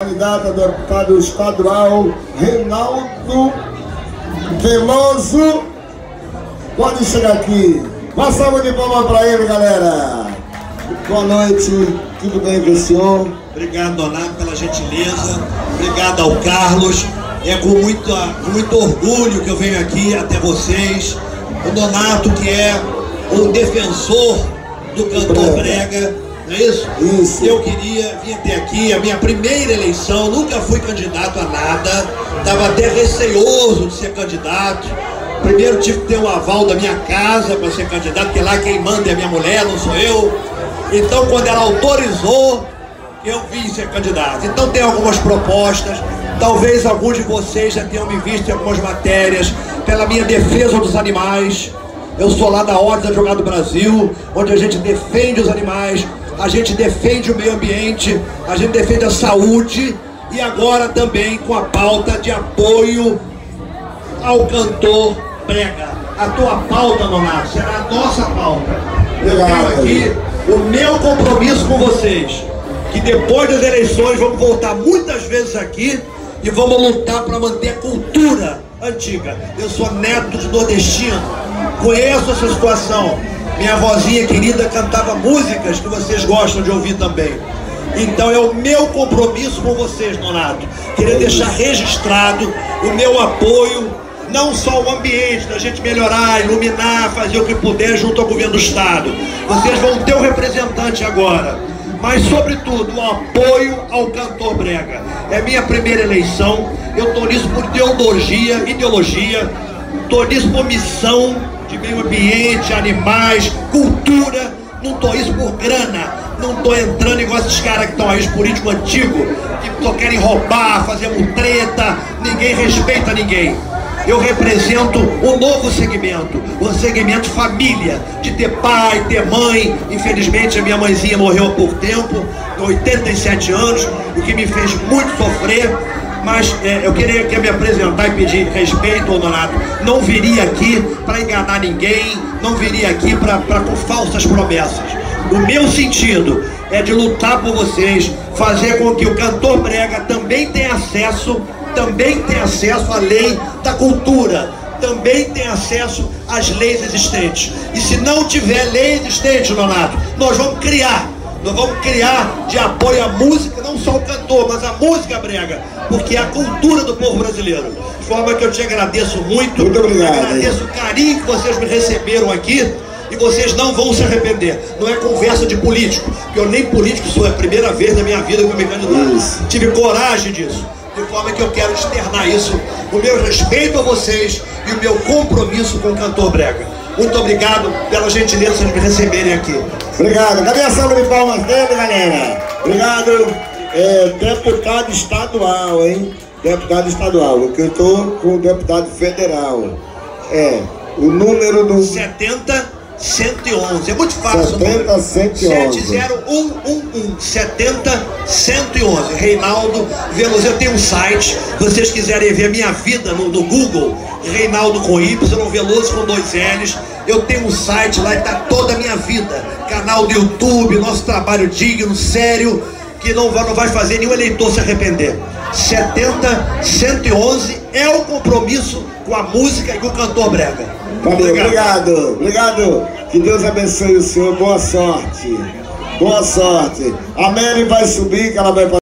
Candidata do deputado estadual Reinaldo Veloso. Pode chegar aqui. Uma salva de palmas para ele, galera. Boa noite, tudo bem com o senhor? Obrigado, Donato, pela gentileza. Obrigado ao Carlos. É com, muito com muito orgulho que eu venho aqui até vocês. O Donato, que é um defensor do cantor brega, não é isso? Isso. Eu queria vir até aqui, a minha primeira eleição, nunca fui candidato a nada, estava até receoso de ser candidato. Primeiro tive que ter um aval da minha casa para ser candidato, porque lá quem manda é a minha mulher, não sou eu. Então quando ela autorizou, eu vim ser candidato. Então tem algumas propostas, talvez alguns de vocês já tenham me visto em algumas matérias, pela minha defesa dos animais. Eu sou lá da Ordem Advogado do Brasil, onde a gente defende os animais, a gente defende o meio ambiente, a gente defende a saúde e agora também com a pauta de apoio ao cantor brega. A tua pauta, Nonato, será a nossa pauta. Eu tenho aqui o meu compromisso com vocês, que depois das eleições vamos voltar muitas vezes aqui e vamos lutar para manter a cultura antiga. Eu sou neto de nordestino, conheço essa situação. Minha vozinha querida cantava músicas que vocês gostam de ouvir também. Então é o meu compromisso com vocês, Donato. Queria deixar registrado o meu apoio, não só o ambiente, da gente melhorar, iluminar, fazer o que puder junto ao governo do Estado. Vocês vão ter um representante agora. Mas, sobretudo, o apoio ao cantor brega. É minha primeira eleição. Eu estou nisso por ideologia, ideologia. Estou nisso por missão de meio ambiente, animais, cultura. Não estou isso por grana. Não estou entrando igual esses caras que estão aí, os políticos antigos, que só querem roubar, fazer treta. Ninguém respeita ninguém. Eu represento um novo segmento, o um segmento família, de ter pai, ter mãe. Infelizmente a minha mãezinha morreu há pouco tempo, com 87 anos, o que me fez muito sofrer. Mas é, eu queria, queria me apresentar e pedir respeito, Donato. Não viria aqui para enganar ninguém, não viria aqui para com falsas promessas. O meu sentido é de lutar por vocês, fazer com que o cantor brega também tenha acesso também tem acesso à lei da cultura, também tem acesso às leis existentes. E se não tiver lei existente, Leonardo, nós vamos criar. Nós vamos criar de apoio à música, não só o cantor, mas a música brega, porque é a cultura do povo brasileiro. De forma que eu te agradeço muito. Muito obrigado. Agradeço o carinho que vocês me receberam aqui e vocês não vão se arrepender. Não é conversa de político, porque eu nem político sou, é a primeira vez na minha vida que eu me candidato. Tive coragem disso de forma que eu quero externar isso, o meu respeito a vocês e o meu compromisso com o cantor Brega. Muito obrigado pela gentileza de me receberem aqui. Obrigado. Cadê a salva de palmas dele, galera? Obrigado. É, deputado estadual, hein? Deputado estadual. Eu estou com o deputado federal. É, o número do... 70 111. É muito fácil. 70 111. 70111 70 111. Reinaldo Veloso. Eu tenho um site. Se vocês quiserem ver a minha vida no, no Google, Reinaldo com Y, Veloso com dois L's. Eu tenho um site lá e está toda a minha vida. Canal do YouTube, nosso trabalho digno, sério, que não vai, não vai fazer nenhum eleitor se arrepender. 70 111 é o compromisso com a música e com o cantor brega. Valeu, obrigado. obrigado, Que Deus abençoe o senhor. Boa sorte. Boa sorte. A Mary vai subir, que ela vai